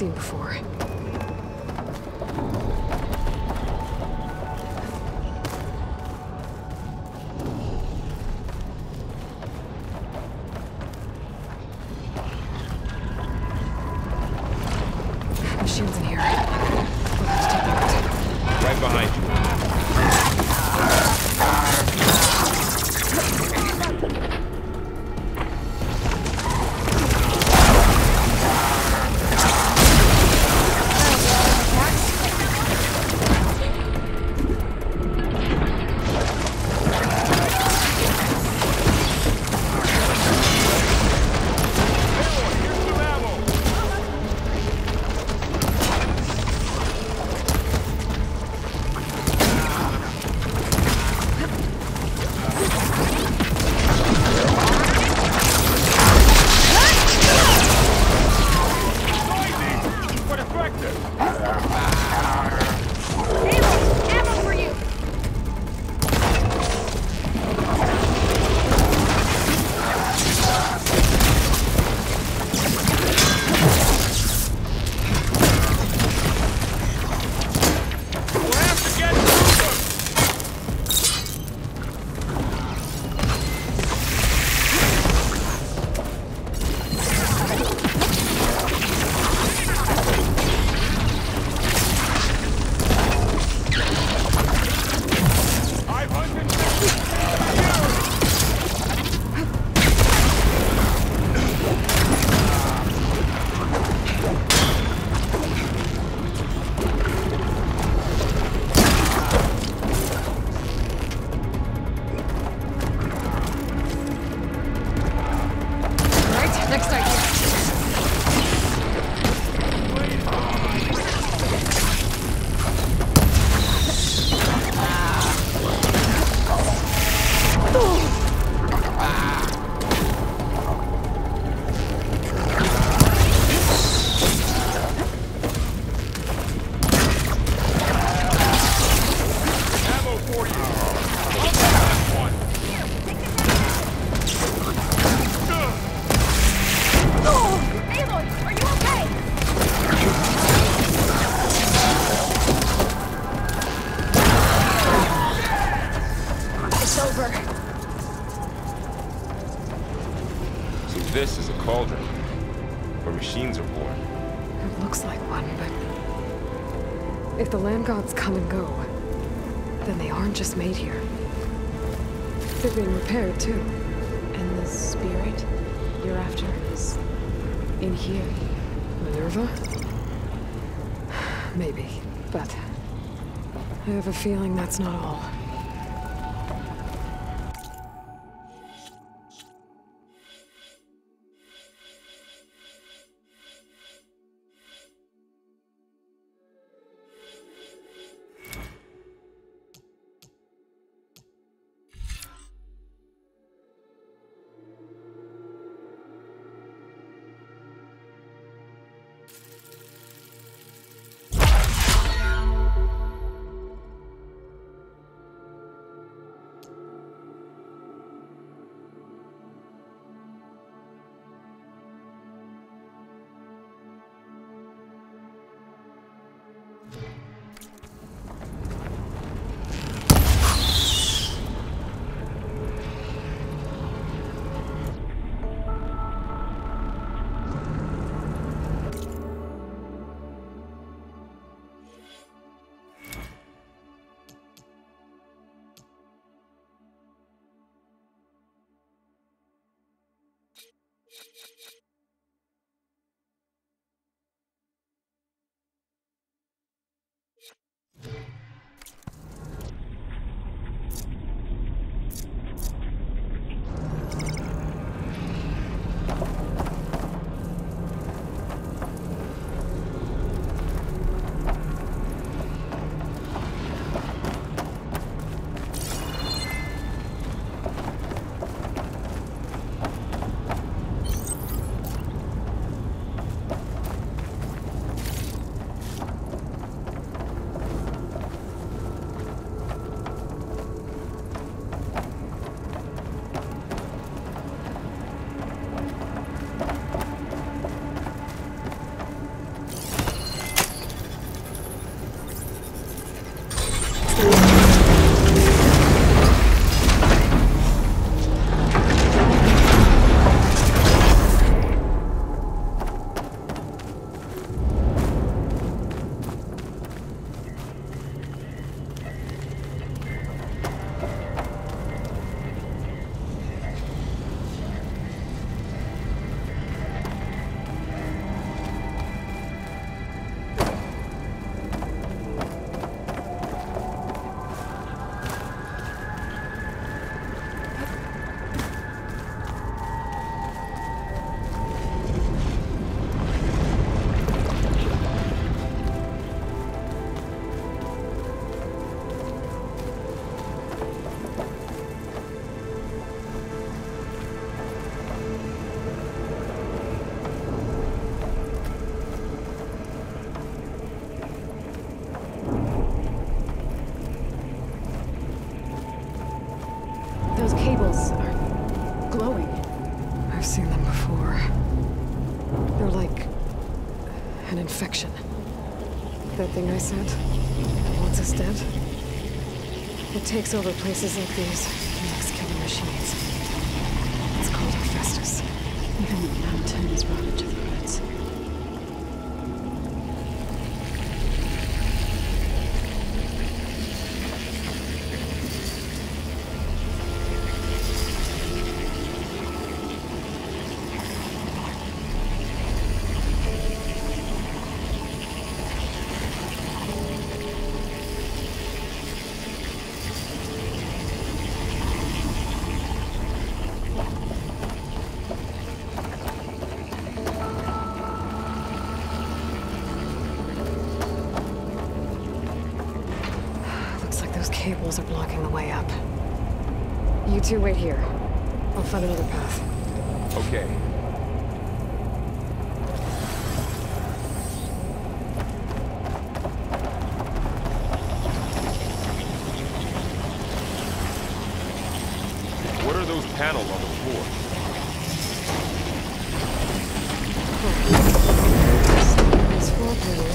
Not like If the land gods come and go, then they aren't just made here. They're being repaired, too. And the spirit you're after is In here. Minerva? Maybe, but... I have a feeling that's not all. I said, wants us dead. It takes over places like these, You two wait here. I'll find another path. Okay. What are those panels on the floor? Oh, this floor panel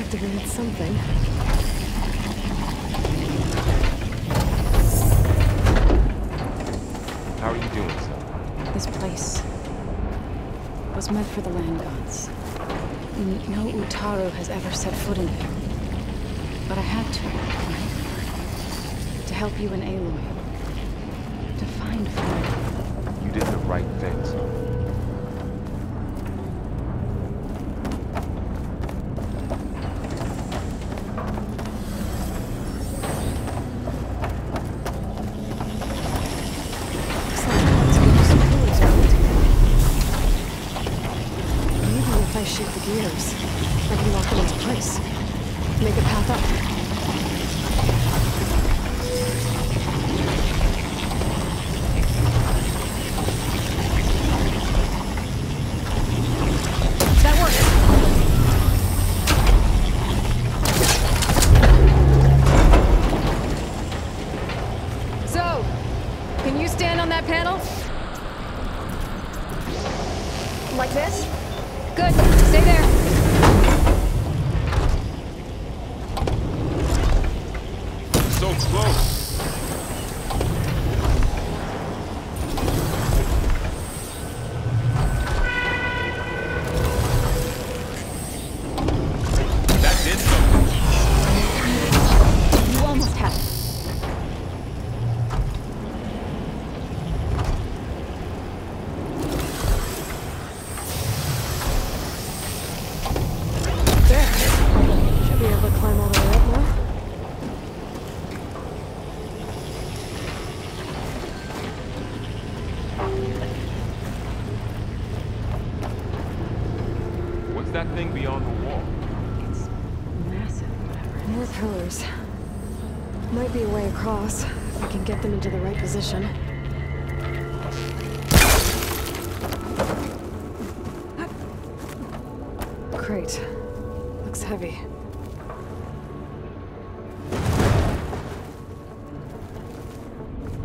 activated something. How are you doing, son? This place was meant for the land gods. No Utaru has ever set foot in there. But I had to? To help you and Aloy. To find food. You did the right thing, can you stand on that panel? Like this? Good. Stay there. So close! Position. Crate. Looks heavy.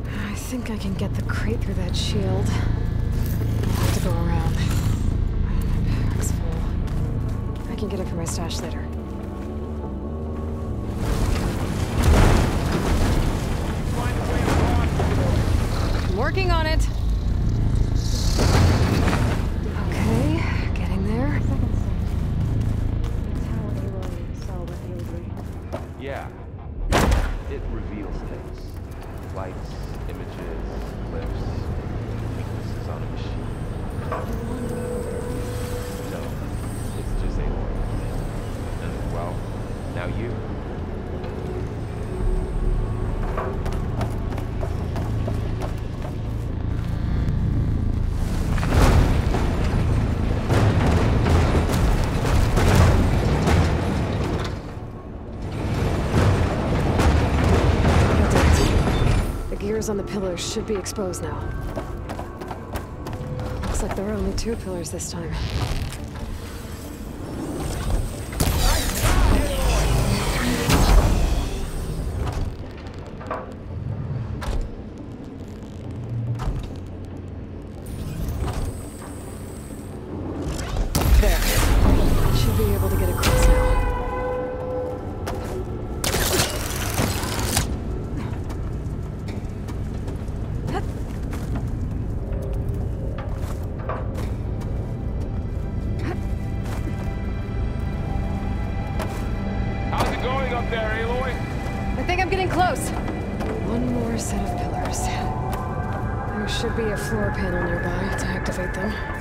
I think I can get the crate through that shield. I'll have to go around. My pack's full. I can get it from my stash later. Lights, On the pillars should be exposed now. Looks like there are only two pillars this time. there.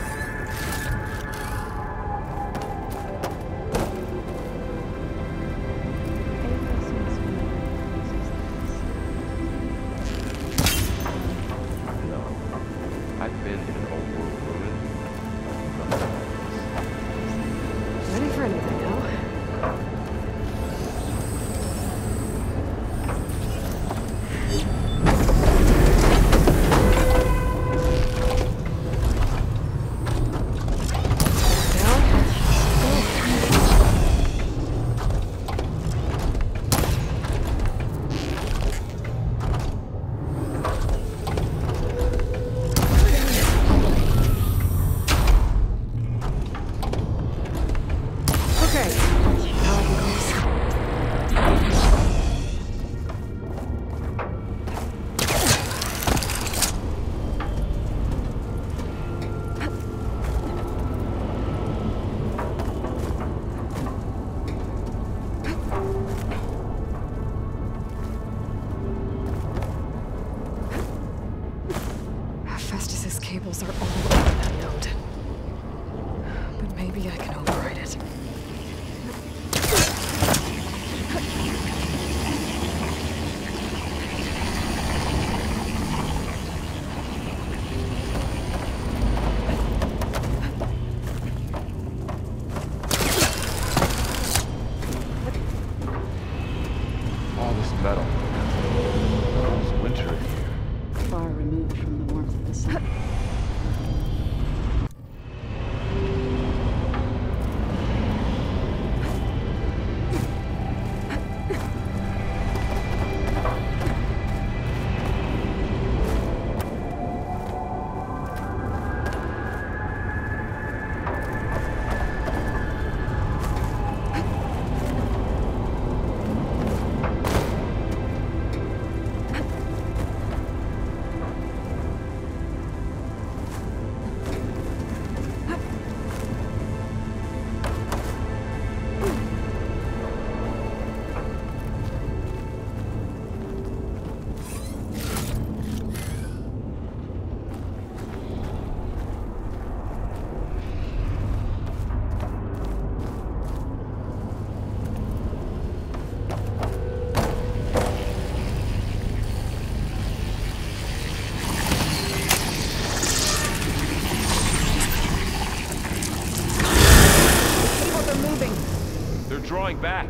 back.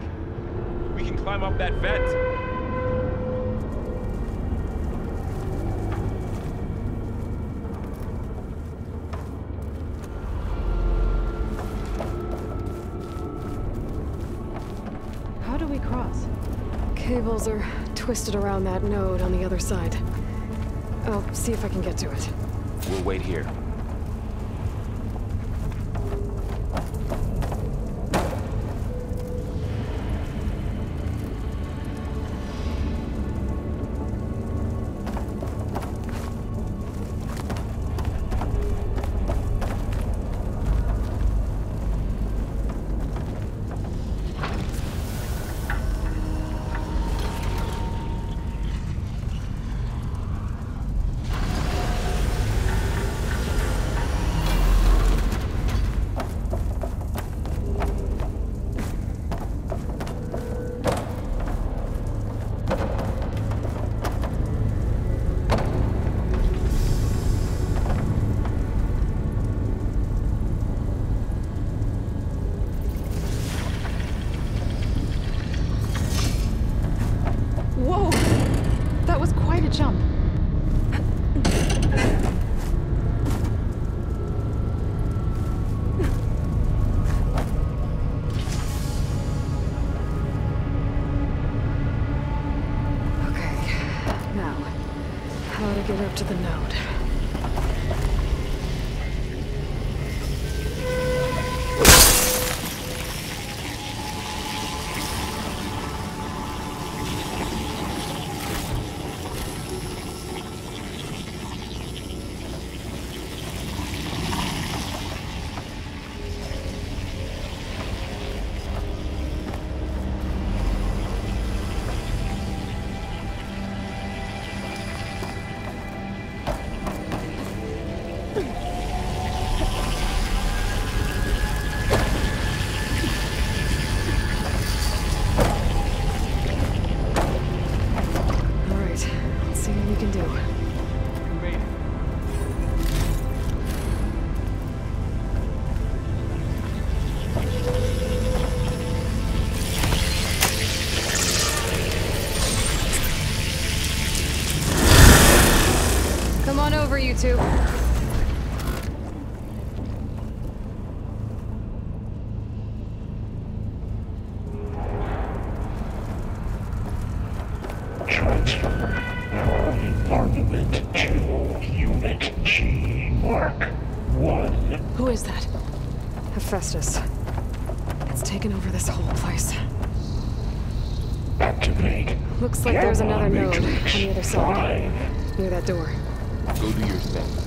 We can climb up that vent. How do we cross? Cables are twisted around that node on the other side. I'll see if I can get to it. We'll wait here. too. Transfer armament to Unit G Mark 1. Who is that? Hephaestus. It's taken over this whole place. Back to Activate. Looks like there's another node on the other side. Near that door thing.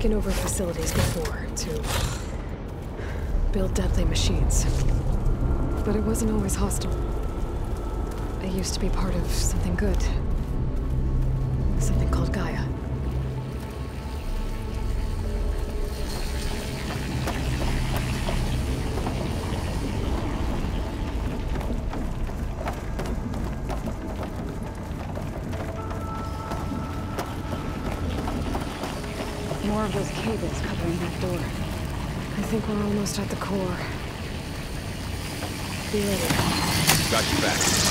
taken over facilities before to build deadly machines. But it wasn't always hostile. I used to be part of something good. those cables covering that door. I think we're almost at the core. Be ready. Got you back.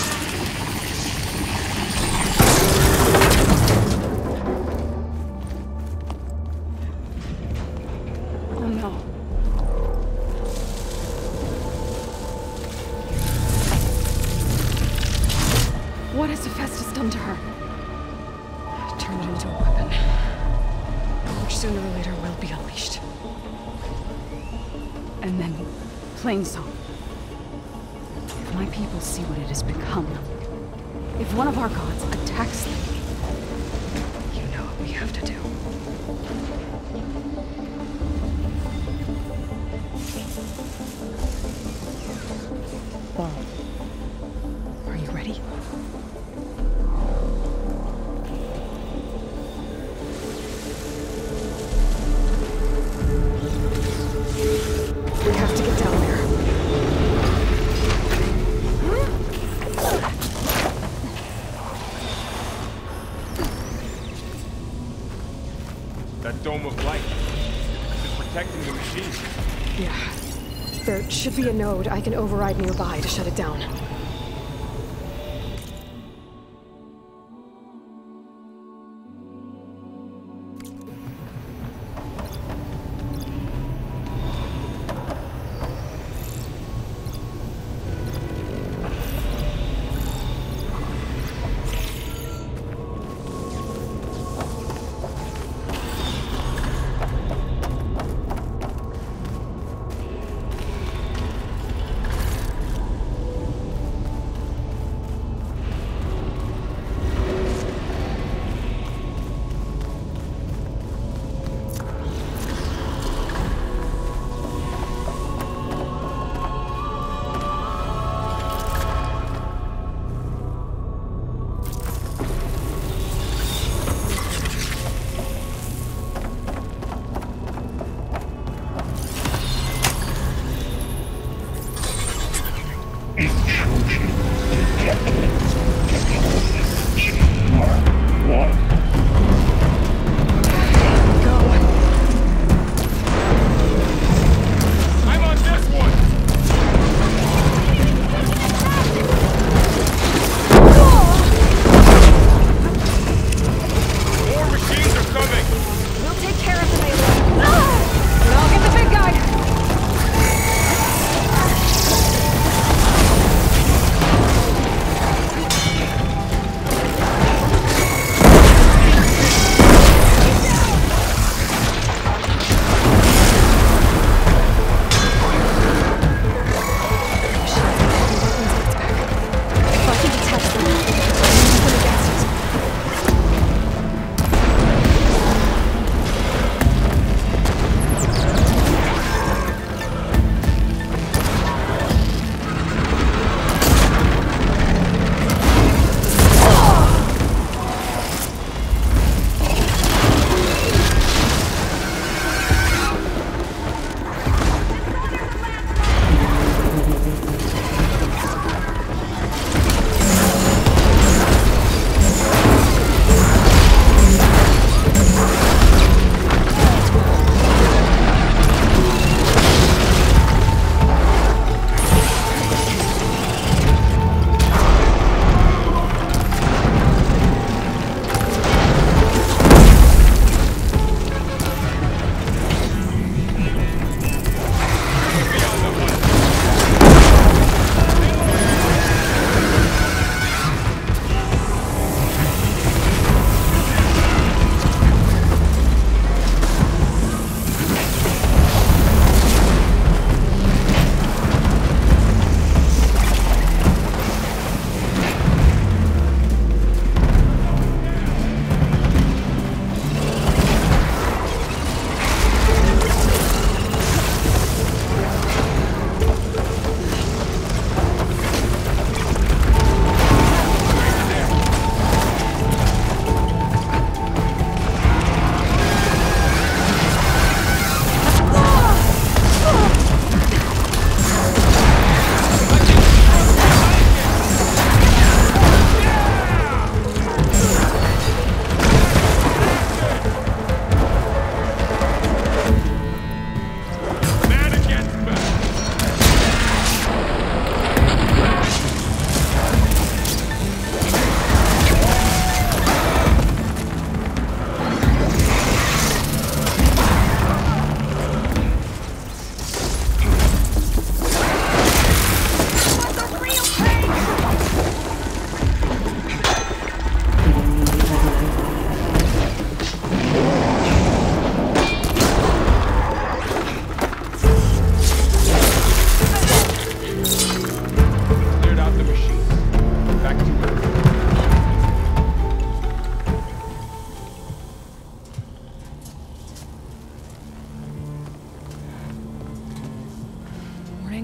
That dome of light is protecting the machine. Yeah. There should be a node I can override nearby to shut it down.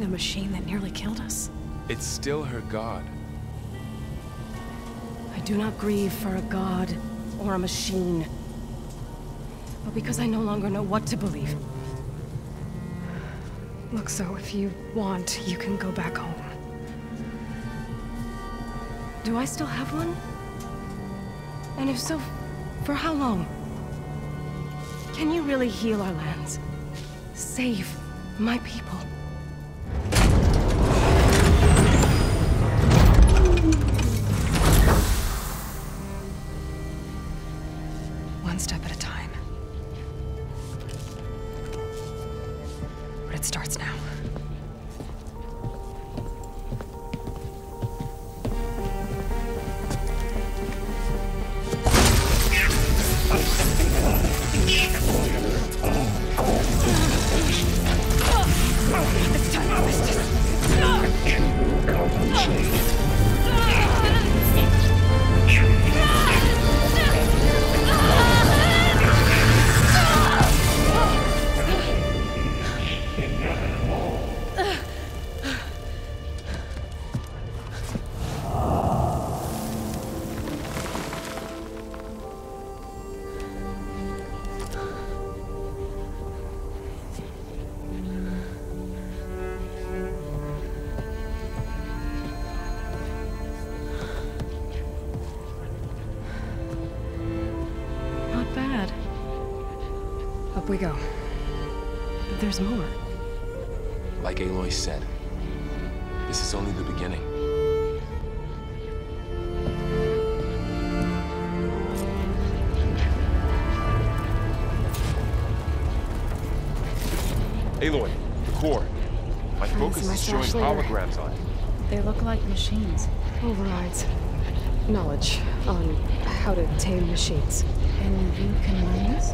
a machine that nearly killed us? It's still her god. I do not grieve for a god or a machine, but because I no longer know what to believe. Look, so if you want, you can go back home. Do I still have one? And if so, for how long? Can you really heal our lands? Save my people? We go. But there's more. Like Aloy said, this is only the beginning. Aloy, the core. My Trying to focus is showing later. holograms on it. They look like machines. Overrides. Knowledge on how to tame machines. And you can learn this?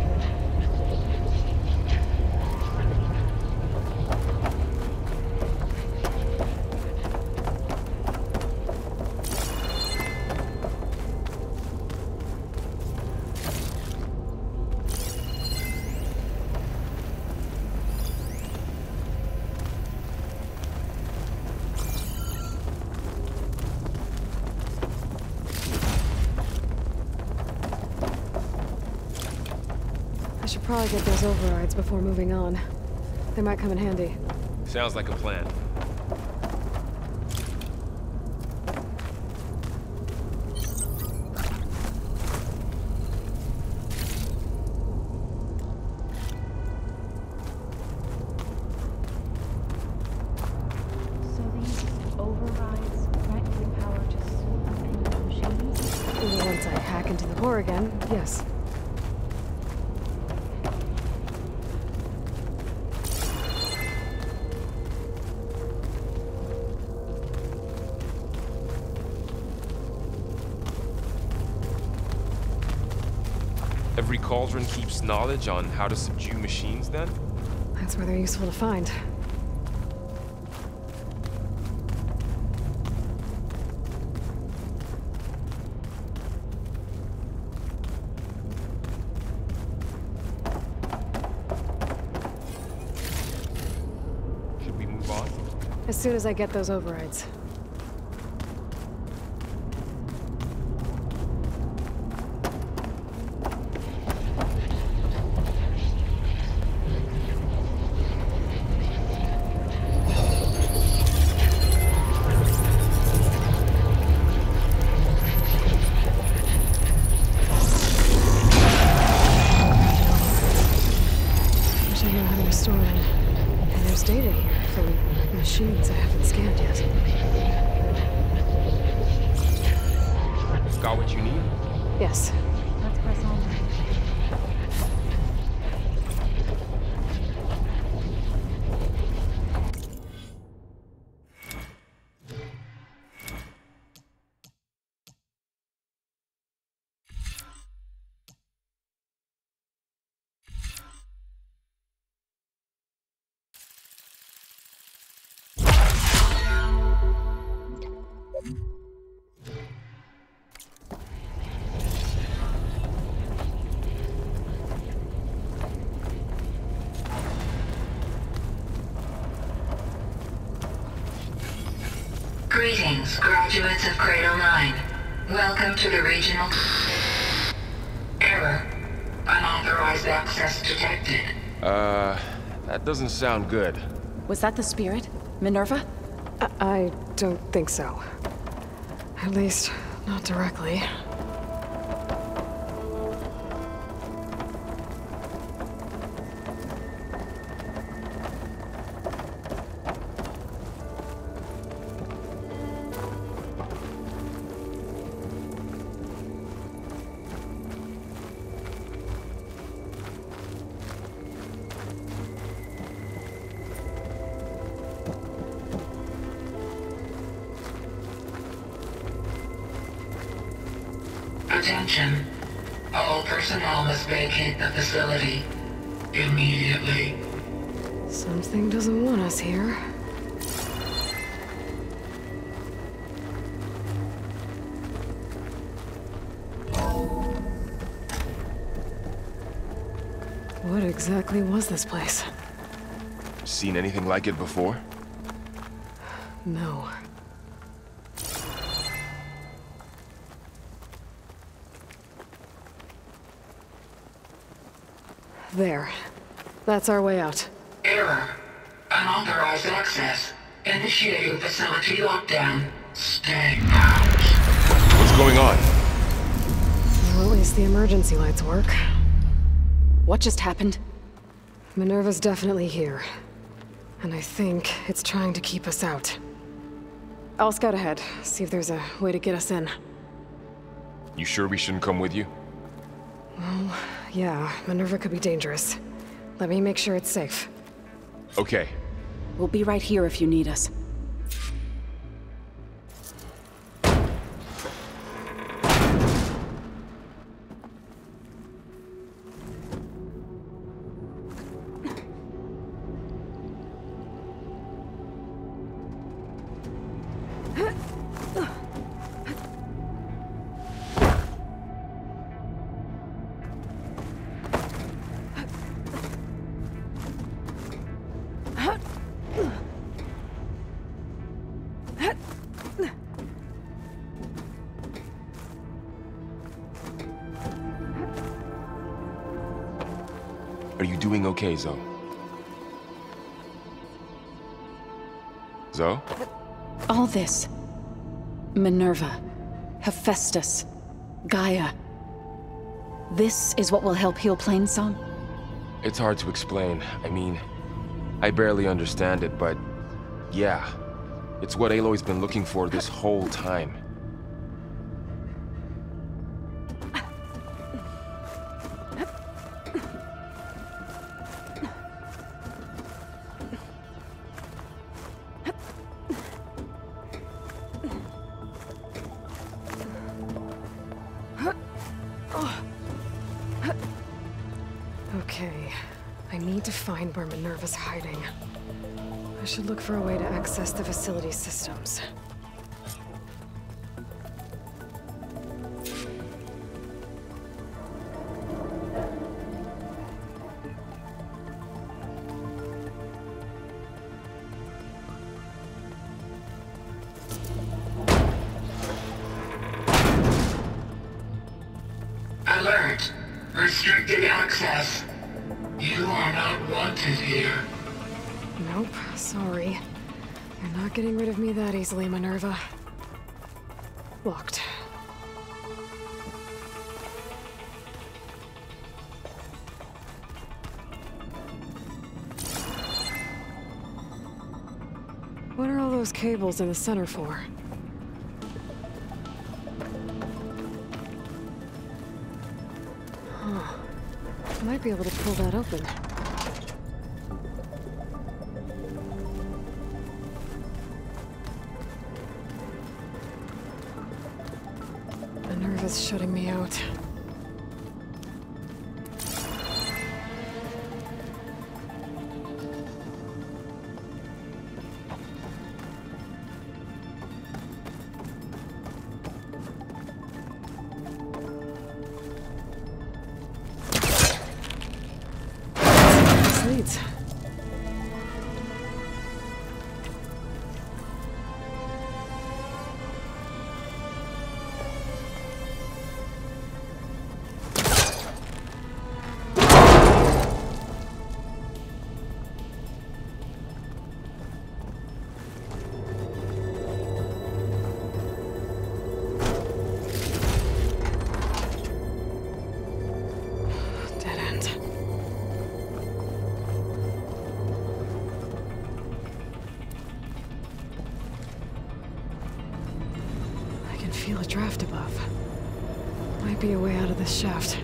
Those overrides before moving on. They might come in handy. Sounds like a plan. So these overrides grant the power to swoop into machines? Once I hack into the core again, yes. Cauldron keeps knowledge on how to subdue machines then? That's where they're useful to find. Should we move on? As soon as I get those overrides. Greetings, graduates of Cradle 9. Welcome to the regional... Error. Unauthorized access detected. Uh, that doesn't sound good. Was that the spirit? Minerva? I, I don't think so. At least, not directly. What exactly was this place? Seen anything like it before? No. There. That's our way out. Error. Unauthorized access. Initiating facility lockdown. Stay out. What's going on? Well, at least the emergency lights work. What just happened? Minerva's definitely here. And I think it's trying to keep us out. I'll scout ahead, see if there's a way to get us in. You sure we shouldn't come with you? Well, yeah, Minerva could be dangerous. Let me make sure it's safe. Okay. We'll be right here if you need us. Are you doing okay, Zoe? Zoe? All this. Minerva. Hephaestus. Gaia. This is what will help heal Plainsong? It's hard to explain. I mean, I barely understand it, but yeah. It's what Aloy's been looking for this whole time. For a way to access the facility systems. Locked. What are all those cables in the center for? Huh. Might be able to pull that open. Shutting me out. Shaft.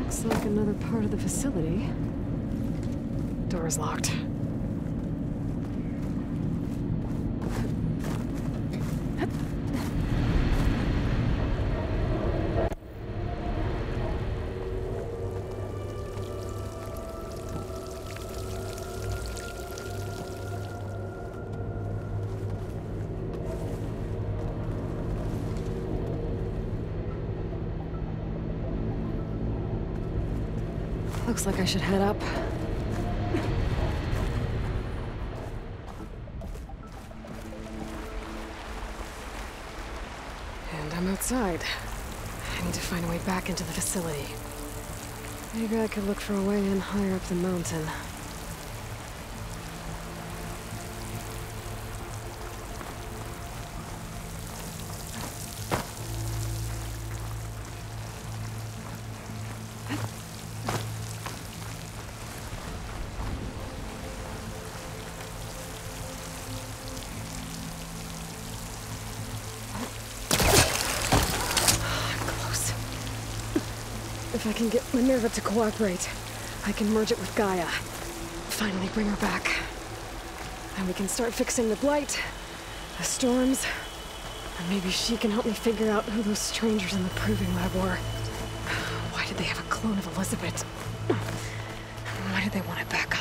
Looks like another part of the facility. Door's locked. Looks like I should head up. And I'm outside. I need to find a way back into the facility. Maybe I could look for a way in higher up the mountain. If I can get Minerva to cooperate, I can merge it with Gaia. Finally bring her back. And we can start fixing the blight, the storms, and maybe she can help me figure out who those strangers in the proving lab were. Why did they have a clone of Elisabet? Why did they want it back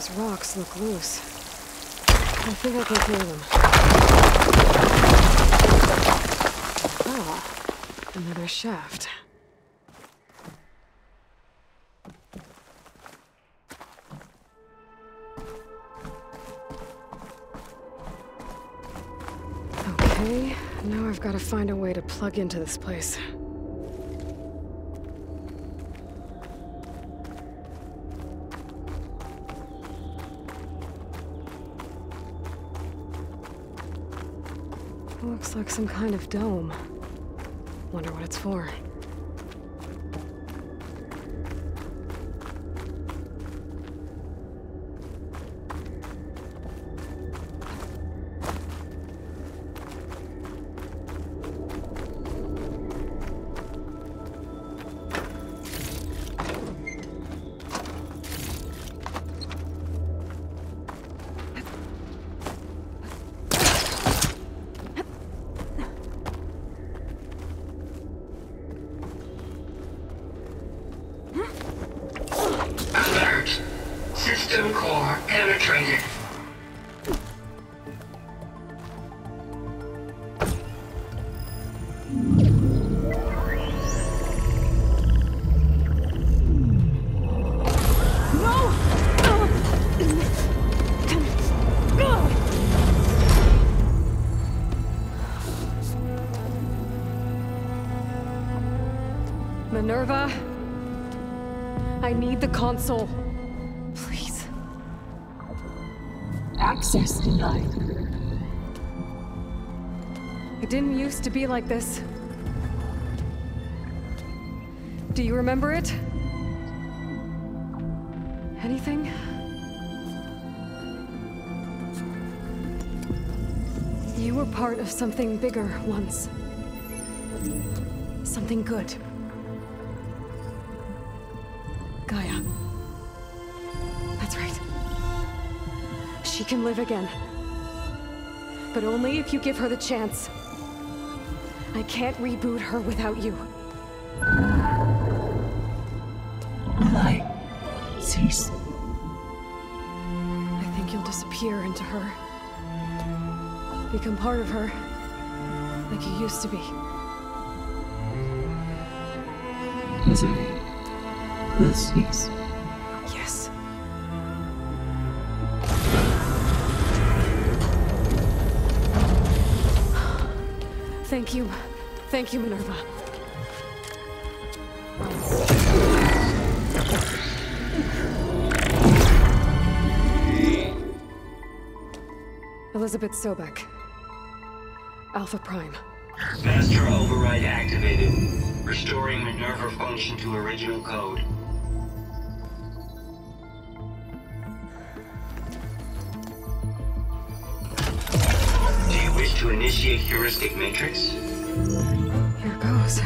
those rocks look loose. I think I can clear them. Ah, another shaft. Okay, now I've got to find a way to plug into this place. Looks like some kind of dome. Wonder what it's for. Console. Please. Access denied. It didn't used to be like this. Do you remember it? Anything? You were part of something bigger once. Something good. Gaia. That's right. She can live again. But only if you give her the chance. I can't reboot her without you. Light. Cease. I think you'll disappear into her. Become part of her. Like you used to be. Misery. Will cease. Yes. Thank you. Thank you, Minerva. Elisabet Sobeck. Alpha Prime. Master override activated. Restoring Minerva function to original code. Initiate heuristic matrix? Here goes.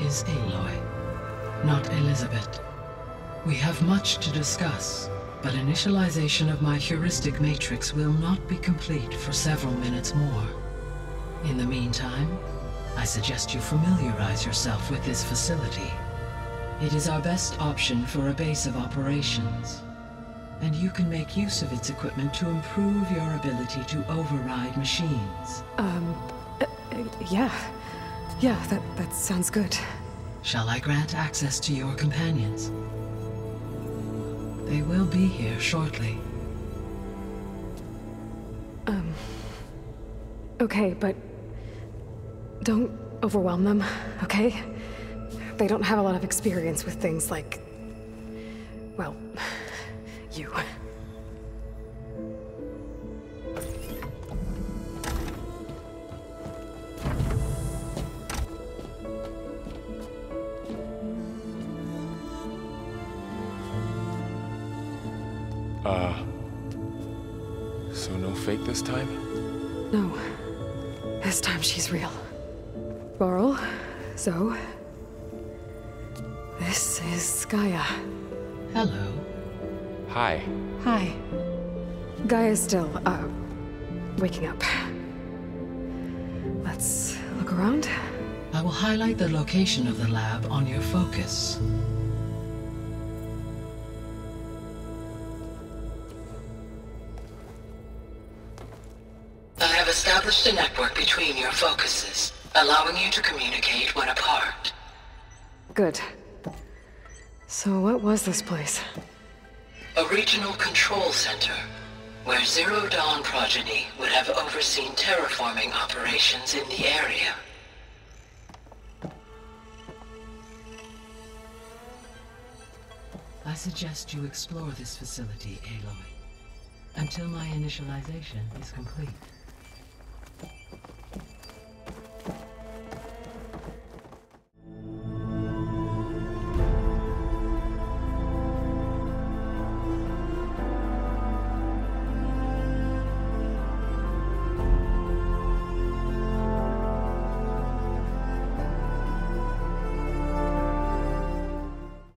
Is Aloy, not Elisabet. We have much to discuss, but initialization of my heuristic matrix will not be complete for several minutes more. In the meantime, I suggest you familiarize yourself with this facility. It is our best option for a base of operations, and you can make use of its equipment to improve your ability to override machines. Um, uh, uh, yeah. Yeah, that, that sounds good. Shall I grant access to your companions? They will be here shortly. Um, okay, but don't overwhelm them, okay? They don't have a lot of experience with things like, well, you. Uh. So no fake this time? No. This time she's real. Varl, Zoe. This is Gaia. Hello. Hi. Hi. Gaia's still, uh, waking up. Let's look around. I will highlight the location of the lab on your focus. Between your focuses, allowing you to communicate when apart. Good. So what was this place? A regional control center, where Zero Dawn progeny would have overseen terraforming operations in the area. I suggest you explore this facility, Aloy, until my initialization is complete.